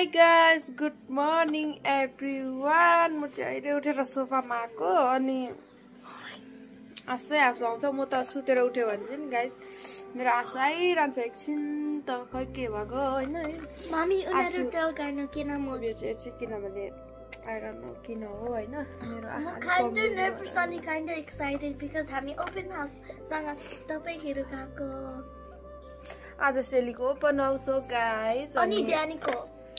Hi guys good morning everyone म चाहिँ अहिले उठेर सोफामा आएको अनि आँसै आँसु आउँछ। म त सुतेर उठ्यो भने चाहिँ नि गाइस मेरो आँसु आइरहन्छ। एकछिन त खै के भएको होइन? चाहिँ किनभने आइरहनु किन हो होइन? मेरो हामी तपाईँहरू गएको आज सेलीको ओपन हाउस हो गाइस अनि ड्यानीको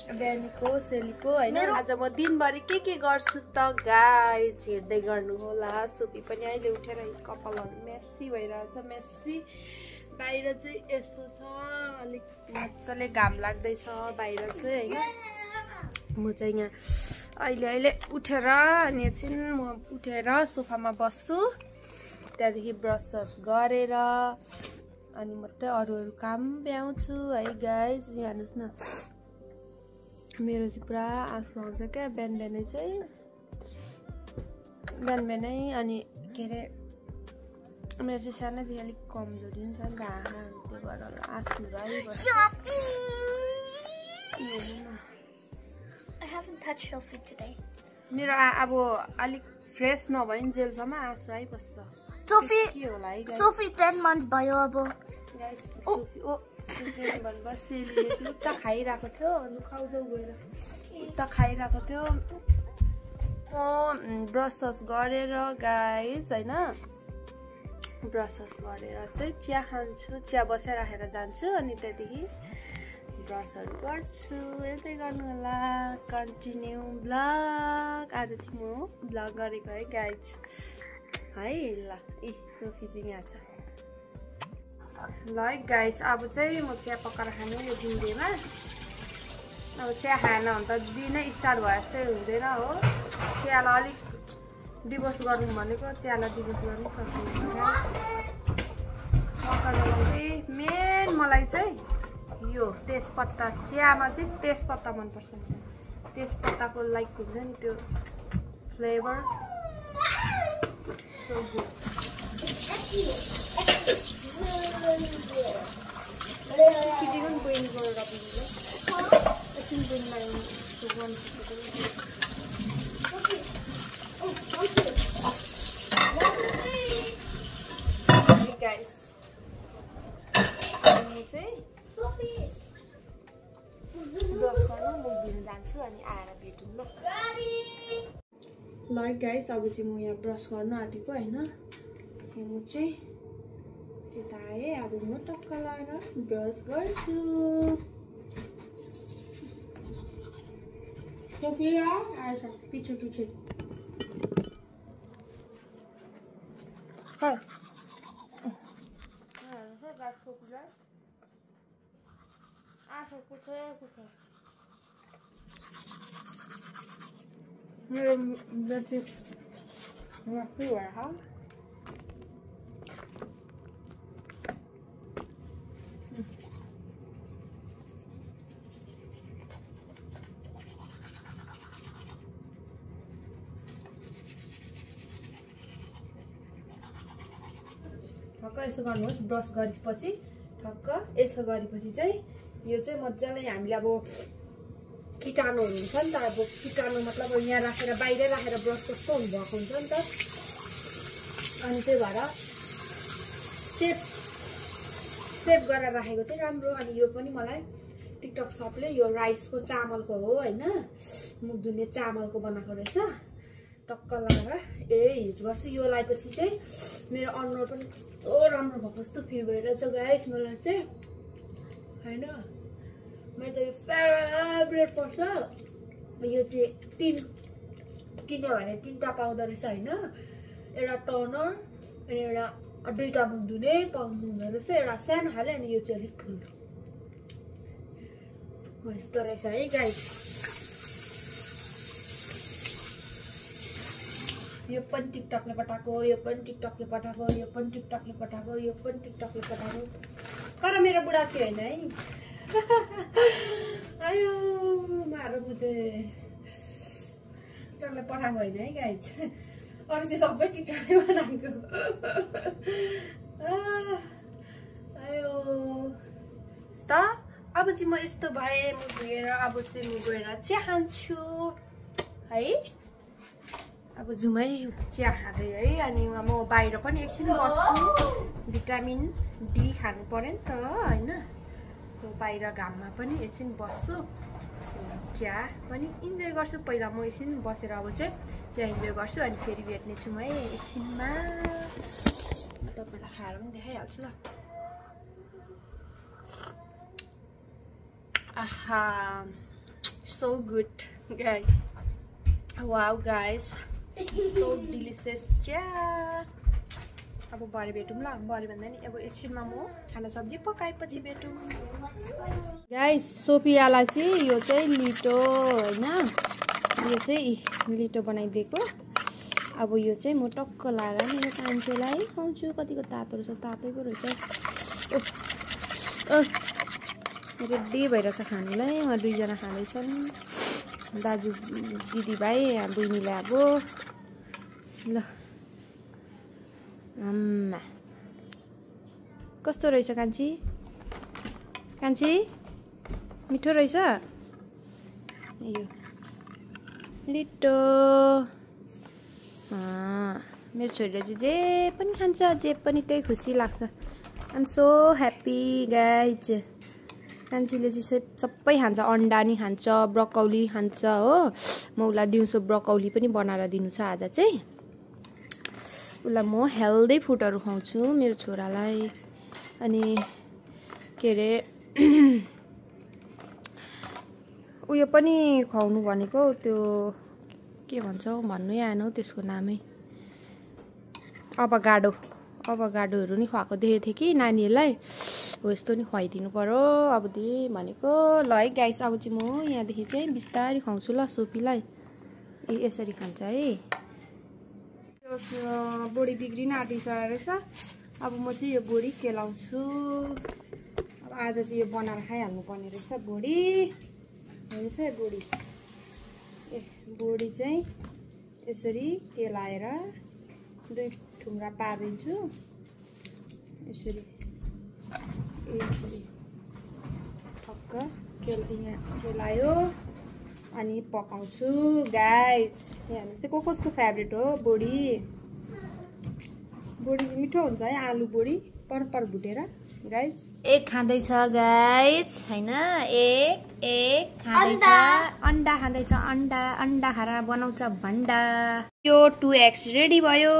बिहानीको सेलीको होइन? आज म दिनभरि के के गर्छु त गाइज हेर्दै गर्नु होला सोपी पनि अहिले उठेर कपालहरू मेस्सी भइरहेछ मेस्सी। बाहिर चाहिँ यस्तो छ अलिक मजाले घाम लाग्दैछ बाहिर चाहिँ होइन? म चाहिँ यहाँ अहिले अहिले उठेर अनि एकछिन म उठेर सोफामा बस्छु। त्यहाँदेखि ब्रस सस गरेर अनि मात्रै अरू अरू काम भ्याउँछु है यहाँ हेर्नुहोस् न। मेरो चाहिँ पुरा आँसु आउँछ क्या बिहान बिहानै चाहिँ। बिहान बिहानै अनि के अरे मेरो चाहिँ सानैदेखि अलिक कमजोरी नि छ नि। त त्यो भएर होला आइबस्छ today. मेरो अब अलिक फ्रेस नभइन्जेलसम्म आँसु आइबस्छ। के होला है? Sophie 10 months भयो अब। गाइस सुफी ओ सुफी खाइरहेको थियो अनि गएर उता खाइरहेको थियो। म ब्रस गरेर गाइस होइन? ब्रस गरेर चाहिँ चिया खान्छु चिया बसाइराखेर जान्छु अनि त्यहाँदेखि ब्रसहरू गर्छु। यतै गर्नु होला कन्टिन्यू ब्लग आज चाहिँ म ब्लग गरेको है गाइज है ल ए सोफी चाहिँ यहाँ छ ल है गाइज अब चाहिँ म चिया पकाएर खाने यो दिउँदैमा अब चिया खाएन भने त दिनै स्टार्ट भयो जस्तै हुँदैन हो चियालाई अलिक डिभोर्स गर्नु भनेको चियालाई डिभोर्स गर्नु सक्दैन चाहिँ मेन मलाई चाहिँ यो तेजपत्ता चियामा चाहिँ तेजपत्ता मनपर्छ तेजपत्ताको लाइक हुन्छ नि त्यो फ्लेभर ब्रस गर्नु मुख धुन जान्छु अनि आएर भेटौँ ल ल गाइस अब चाहिँ म यहाँ ब्रस गर्नु आँटेको होइन? म चाहिँ यता आएँ अब म टक्क लगाएर ब्रस गर्छु सोफिया आएछ पछि पछि। खै आएको कुठे कुठे मेरो जति मासु भएर यसो गर्नुहोस् ब्रस गरेपछि ठक्क। यसो गरेपछि चाहिँ यो चाहिँ मजाले हामीले अब किटाणुहरू हुन्छ नि त अब किटाणु मतलब यहाँ राखेर बाहिरै राखेर ब्रस कस्तो हुनुभएको हुन्छ नि त। अनि त्यही भएर सेप सेभ गरेर राखेको चाहिँ राम्रो। अनि यो पनि मलाई टिकटक सपले यो राइसको चामलको हो होइन? मुख धुने चामलको बनाएको रहेछ। टक्क लगाएर ए युज गर्छु यो लगाएपछि चाहिँ मेरो अनुहार पनि कस्तो राम्रो भएको जस्तो फिल भइरहेछ गाइस मलाई चाहिँ। होइन? मेरो त यो फेभरेट पर्छ। यो चाहिँ तिन किन्यो भने तिनवटा पाउँदो रहेछ होइन? एउटा टर्नर अनि एउटा दुईवटा मुख धुने पाउनु हुँदो रहेछ एउटा सानो खाले अनि यो चाहिँ अलिक ठुलो। यस्तो रहेछ है गाइस यो पनि टिकटकले पठाएको यो पनि टिकटकले पठाएको यो पनि टिकटकले पठाएको यो पनि टिकटकले पठाएको। तर मेरो बुढा चाहिँ होइन है। आयो मारो मुझे टिकटकले पठाएको होइन है गाइज अरू चाहिँ सबै टिकटकले बनाएको आयो। त अब चाहिँ म यस्तो भएँ म गएर अब चाहिँ म गएर चिया खान्छु है। अब झुमै चिया खाँदै है अनि म बाहिर पनि एकछिन बस्छु। भिटामिन डी खानु पऱ्यो नि त होइन? सो बाहिर घाममा पनि एकछिन बस्छु। सो चिया पनि इन्जोय गर्छु। पहिला म एकछिन बसेर अब चाहिँ चिया इन्जोय गर्छु अनि फेरि भेट्नेछु म है एकछिनमा। तपाईँलाई खाएर पनि देखाइहाल्छु ल। आहा so good guys wow guys. So delicious. चिया अब भरे भेटौँ ल भरे भन्दा नि अब एकछिनमा म खाना सब्जी पकाएपछि भेटौँ गाइस सोफियालाई चाहिँ यो चाहिँ लिटो होइन यो चाहिँ लिटो बनाइदिएको। अब यो चाहिँ म टक्क लाएर मेरो कान्छोलाई खुवाउँछु कतिको तातो रहेछ तातै पो रहेछ ओ रेडी भइरहेछ खानुलाई। उहाँ दुईजना खाँदैछन्। दाजु दिदीभाइ बहिनीलाई अब ल। आम्मा। कस्तो रहेछ कान्छी? कान्छी मिठो रहेछ? यो। लिटो मेरो छोरीले चाहिँ जे पनि खान्छ जे पनि त्यही खुसी लाग्छ। आइम सो ह्याप्पी गाइज कान्छीले चाहिँ सबै खान्छ अन्डा नि खान्छ ब्रकौली खान्छ हो। म उसलाई दिउँसो ब्रकौली पनि बनाएर दिनु छ आज चाहिँ। उसलाई म हेल्दी फुडहरू खुवाउँछु मेरो छोरालाई। अनि के अरे उयो पनि खुवाउनु भनेको त्यो के भन्छ भन्नै आएन त्यसको नामै। अब अब गाडोहरू नि खुवाएको देखेको थिएँ कि नानीहरूलाई। हो यस्तो नि खुवाइदिनु पऱ्यो अबदेखि भनेको ल है गाइस अब चाहिँ म यहाँदेखि चाहिँ बिस्तारै खुवाउँछु ल सोपीलाई। ए यसरी खान्छ है। बोडी बिग्रिन आँटिसकेको रहेछ। अब म चाहिँ यो बोडी केलाउँछु। अब आज चाहिँ यो बनाएर खाइहाल्नु पर्ने रहेछ बोडी। हेर्नुहोस् है बोडी। ए बोडी चाहिँ यसरी केलाएर दुई ठुङ्गा पारिदिन्छु यसरी यसरी ठक्क केलायो अनि पकाउँछु। गाइस हेर्नुहोस् चाहिँ को कसको फेभरेट हो बोडी। बोडी मिठो हुन्छ है आलु बोडी पर पर भुटेर। गाइस एक खाँदैछ गाइस होइन? एक एक खाँदैछ। अन्डा खाँदैछ अन्डा अन्डा खाएर बनाउँछ भन्डा। यो टु एक्स रेडी भयो।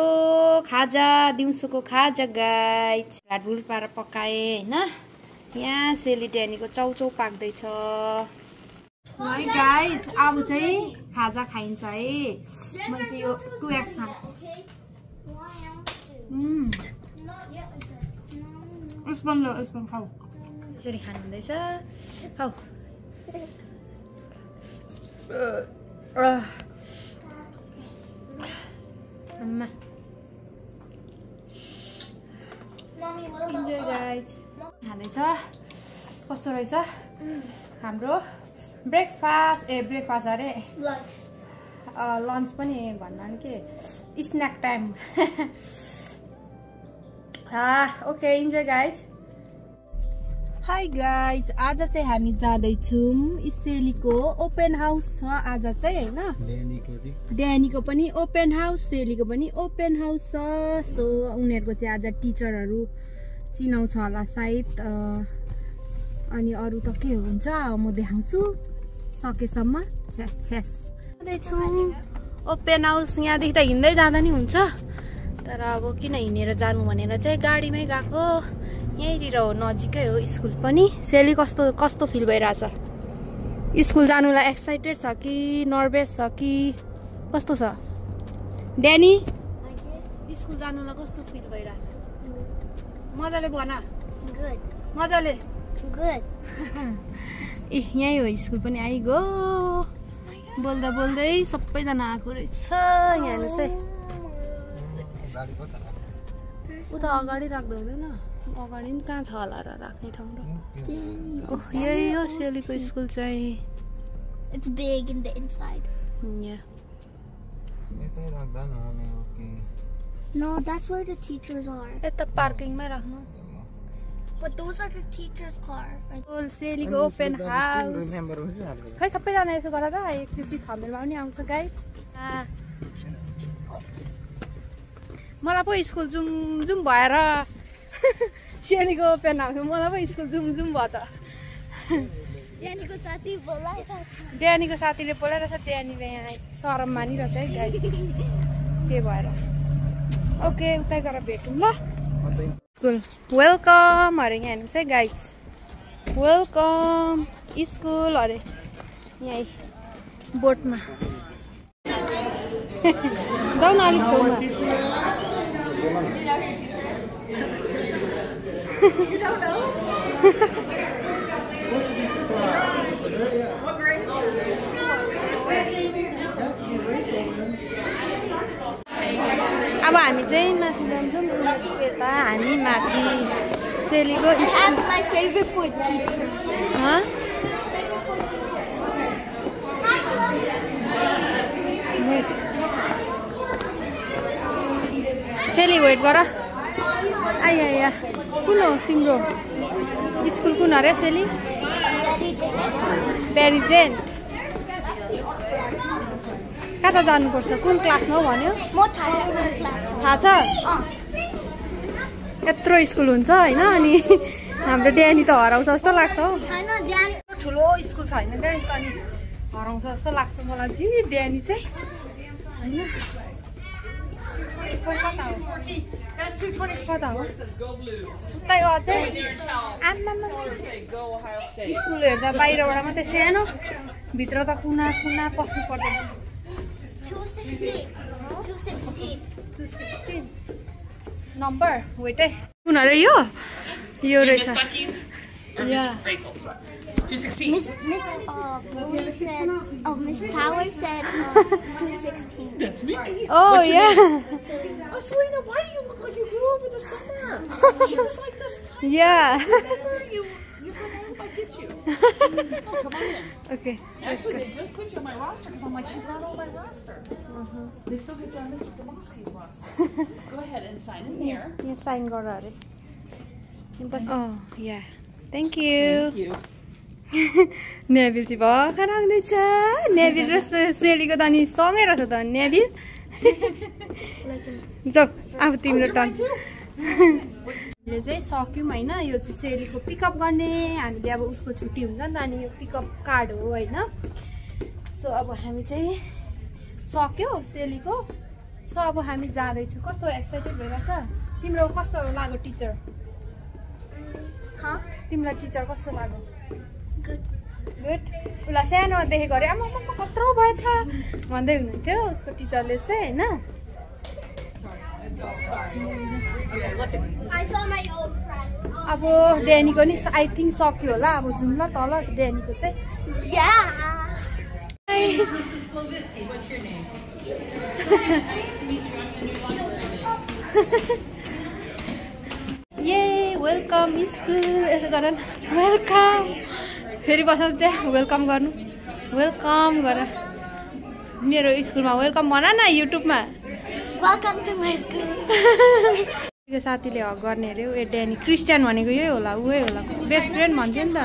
खाजा दिउँसोको खाजा गाइस। ढाडबुड पारेर पकाएँ होइन? यहाँ सेलिटेनीको चाउचाउ पाक्दैछ। है गाइस अब चाहिँ खाजा खाइन्छ है। म चाहिँ यो टु एक्स खान्छु यसपन ल खाऊ। यसरी खानु हुँदैछ खाऊ आम्मा इन्जोय गाइज खाँदैछ? कस्तो रहेछ? हाम्रो ब्रेकफास्ट ए ब्रेकफास्ट अरे? लन्च पनि भन्दा नि के snack time okay enjoy guys hi guys आज चाहिँ हामी जाँदैछौँ सेलीको ओपन हाउस छ। आज चाहिँ होइन? ड्यानीको पनि ओपन हाउस सेलीको पनि ओपन हाउस छ। सो उनीहरूको चाहिँ आज टिचरहरू चिनाउँछ होला सायद। अनि अरू त के हुन्छ? म देखाउँछु। सकेसम्म। छ्यास छ्यास। जाँदैछु। ओपन हाउस यहाँदेखि त हिँड्दै जाँदा नि हुन्छ। तर अब किन हिँडेर जानु भनेर चाहिँ गाडीमै गएको। यहीँनिर हो नजिकै हो स्कुल पनि। सेली कस्तो कस्तो फिल भइरहेछ? स्कुल जानुलाई एक्साइटेड छ कि नर्भस छ कि कस्तो छ? ड्यानी स्कुल जानुलाई कस्तो फिल भइरहेछ? मजाले भन। मजाले। ए यहीँ हो स्कुल पनि आइगयो बोल्दा बोल्दै सबैजना आएको रहेछ यहाँ हेर्नुहोस् है। उता अगाडि राख्दा हुँदैन। अगाडि पनि कहाँ छ होला र राख्ने ठाउँ र? ओह यही हो सेलीको स्कुल चाहिँ। It's big in the inside. यहाँ No, that's where the teachers are. यता पार्किङमै राख्नु। But those are the teacher's car. Like, सेलीको ओपन हाउस Remember हुन्छ हाल्नु। खै सबैजना यसो गर त? एकचोटि थमेलमा पनि आउँछ गाइज मलाई पो स्कुल जुम जुम भएर सेलीको ओपन हाउस मलाई पो स्कुल जुम जुम भयो त। ड्यानीको साथीले बोलाइरहेछ ड्यानीले यहाँ सरम मानिरहेछ है गाई। त्यही भएर? ओके उतै गएर भेटौँ ल। स्कुल वेलकम अरे यहाँ हेर्नुहोस् है गाइज वेलकम स्कुल अरे यहीँ बोटमा। जाउँ न अलिक छेउमा। अब हामी चाहिँ माथि जान्छौँ यता हामी माथि सेलीको। सेली वेट गर आइया कुन हो? तिम्रो स्कुल कुन अरे सेली? प्यारिजेन्ट कता जानुपर्छ? कुन क्लासमा हो भन्यो? म थाहा छ कुन क्लास हो थाहा छ? अँ। यत्रो स्कुल हुन्छ होइन अनि हाम्रो ड्यानी त हराउँछ जस्तो लाग्छ हौ। ठुलो स्कुल छ होइन गाइस अनि हराउँछ जस्तो लाग्छ मलाई। चाहिँ ड्यानी चाहिँ। होइन। कता हो उतै अझै आम्मामा स्कुल हेर्दा बाहिरबाट मात्रै सानो भित्र त कुना कुना पस्नु पर्दैन 216. 216. नम्बर वेटै कुन अरे यो यो रहेछ Or yeah. Miss Rachels. Two sixteen. Miss Miss uh, said. Oh, Miss Power said uh, two sixteen. That's me. Oh What's yeah. oh Selena, why do you look like you grew over the summer? she was like this. Tiny. Yeah. Remember you? You're home. I get you. oh, come on in. Okay. Actually, they just put you on my roster because I'm like she's not on my roster. Uh -huh. They still get you on Mr. Demosky's roster. Go ahead and sign in here. Yeah, sign go already. Oh yeah. Thank you Thank you. नेभिल चाहिँ भर्खर आउँदैछ Neville र सेलीको त अनि सँगै रहेछ त नेभिल जाऊ अब तिम्रो टर्न हामीले चाहिँ सक्यौँ होइन यो चाहिँ सेलीको पिकअप गर्ने हामीले अब उसको छुट्टी हुन्छ नि त अनि यो पिकअप कार्ड हो होइन सो अब हामी चाहिँ सक्यो सेलीको सो अब हामी जाँदैछौँ कस्तो एक्साइटेड भइरहेछ तिम्रो कस्तो लाग्यो टिचर? तिमीलाई टिचर कस्तो लाग्यो. गुड उसलाई सानोमा देखेको अरे आमा आमा कत्रो भएछ? भन्दै हुनुहुन्थ्यो उसको टिचरले चाहिँ होइन. अब ड्यानीको नि आई थिङ्क सक्यो होला अब जाउँ ल तल ड्यानीको चाहिँ। वेलकम स्कुल यसो गर न वेलकम फेरि बस चाहिँ वेलकम गर्नु। वेलकम गर मेरो स्कुलमा वेलकम भन न युट्युबमा to my school. यो साथीले हक गर्ने अरे ए ड्यानी क्रिस्चियन भनेको यही होला उही होला। बेस्ट फ्रेन्ड भन्थ्यो नि त.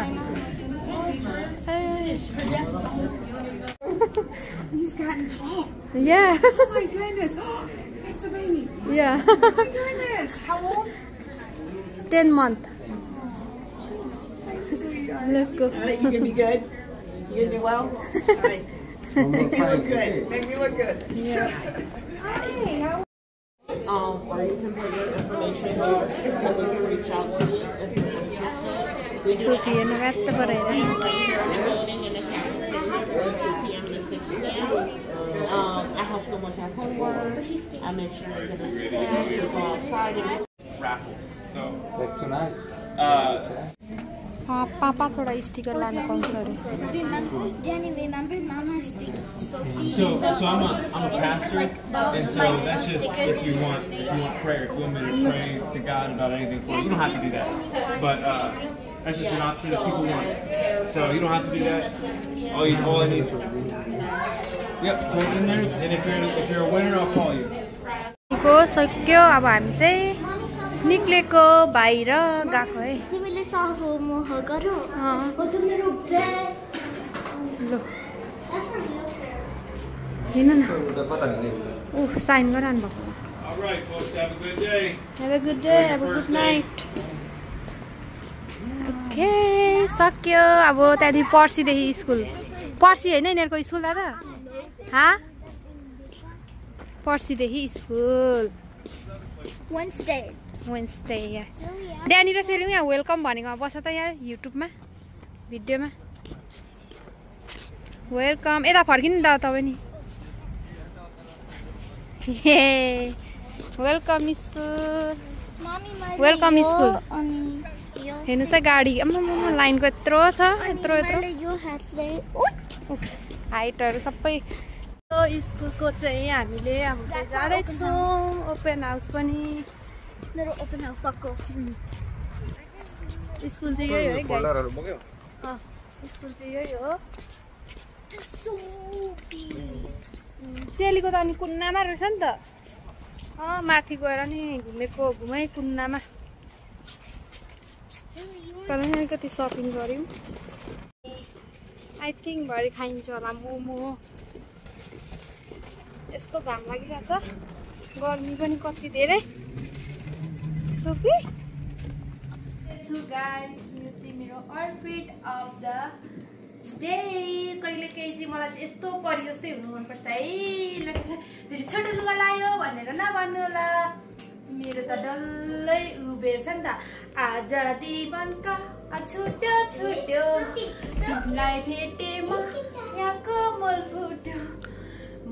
या 10 month. Let's go. All right, you gonna be good? You gonna do well? All right. Make me look good. Make me look good. Yeah. Hi, um, or you can put your information here, or we can reach out to you if you're interested. We do an afternoon meeting in the cafeteria from 2 p.m. to 6 p.m. Um, I help them with their homework. I make sure they get a snack, they go outside and raffle. So, That's tonight. uh, पाँच पाँचवटा sticker लानु पाउँछ अरे Remember, Danny, remember Mama stick Sophie? so, so I'm a, I'm a pastor, Like, the- and so like that's the just sticker if you that want, they- if you want prayer, if you want me to pray to God about anything for you, you don't have to do that. But uh, that's just an option if people want. it. So you don't have to do that. All you, all I need. Yep, put it in there, and if you're if you're a winner, I'll call you. को सक्यो अब हामी चाहिँ निक्लेको बाहिर गएको है। तिमीले साहु मोह गरौँ। अँ, हो त मेरो बेस्ट ल. हेर्नु न। ऊ साइन गरिरहनु भएको All right, folks, have a good day. Have a good day अब गुड नाइट ओके सक्यो। अब त्यहाँदेखि पर्सिदेखि स्कुल। पर्सि होइन यिनीहरूको स्कुल दादा? हा? पर्सिदेखि स्कुल। Wednesday. वेन्सडे यहाँ. ड्यानी र सेलिङ यहाँ वेलकम भनेकोमा बस त यहाँ युट्युबमा भिडियोमा वेलकम यता फर्किनु दा तपाईँ नि। ए वेलकम स्कुल. अनि यो हेर्नुहोस् है गाडी। आम्मामा लाइनको यत्रो छ यत्रो यत्रो मैले यो हातले उठ। हाइटहरू सबै। स्कुलको चाहिँ हामीले अब जाँदैछौँ। ओपन हाउस पनि। मेरो ओपन हाउस सक्को स्कुल चाहिँ यही हो है स्कुल चाहिँ यही हो. सेलीको त अनि कुन्नामा रहेछ नि त अँ माथि गएर नि घुमेको घुमै कुन्नामा तर नि अलिकति सपिङ गऱ्यौँ आई थिङ्क भरे खाइन्छ होला मोमो यस्तो घाम लागिरहेछ गर्मी पनि कति धेरै सोपी छु गाइस यो चाहिँ मेरो अफ द डे कहिले काहीँ चाहिँ मलाई चाहिँ यस्तो परि जस्तै हुनु मनपर्छ है? ल। फेरि छोटो लुगा लायो भनेर नभन्नु होला। मेरो त डल्लै उबेर छ नि त। आजादी मनका छुट्यो। छुट्यो तिमीलाई भेटेमा यहाँको मोल फुट्यो।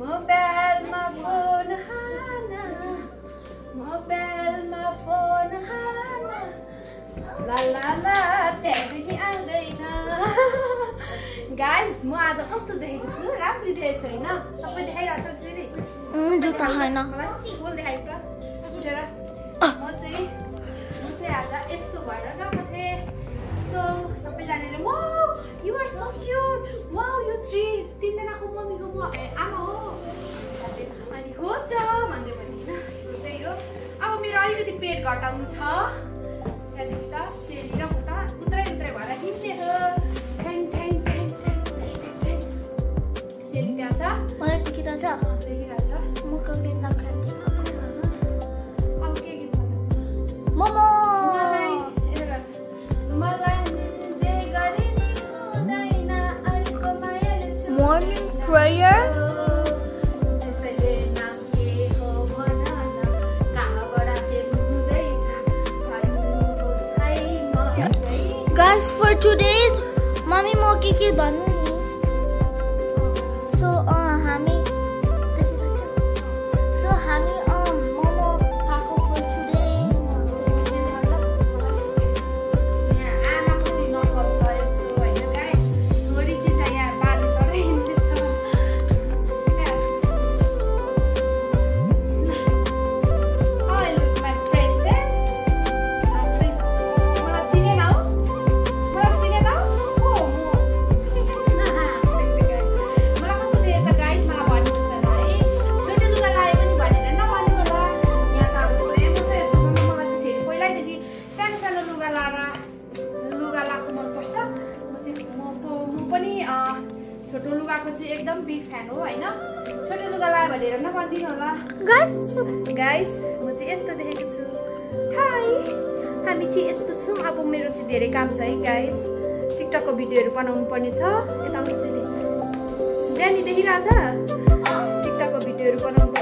मोबाइलमा फोन हान। मोबाइलमा फोन हान ला ला ला त्यहाँदेखि आउँदैन गाइस म आज कस्तो देखेको छु राम्रो देखेको छु होइन सबै देखाइरहेको छ फेरि जुत्ता छैन फुल देखाएको छ उठेर म चाहिँ म चाहिँ आज यस्तो भएर गएको थिएँ सो सबैजनाले वा युआर सो क्युट वा यो थ्री तिनजनाको मम्मीको म आमा हो अनि हो त भन्दै भने होइन अलिकति पेट घटाउनु छ। त्यहाँदेखि त सेली र उता उत्रै उत्रै भएर हिँड्ने हो ठ्याङ ठ्याङ ठ्याङ ठ्याङ सेली त्यहाँ छ। मलाई देखिरहेछ अँ, देखिरहेछ म कहिले नखान्छ अब के गीत momo. Guys, for today's mummy म के के हामी चाहिँ यस्तो छौँ। अब मेरो चाहिँ धेरै काम छ है गाइस टिकटकको भिडियोहरू बनाउनु पर्ने छ। यता उसैले बिहानी देखिरहेको छ टिकटकको भिडियोहरू बनाउनु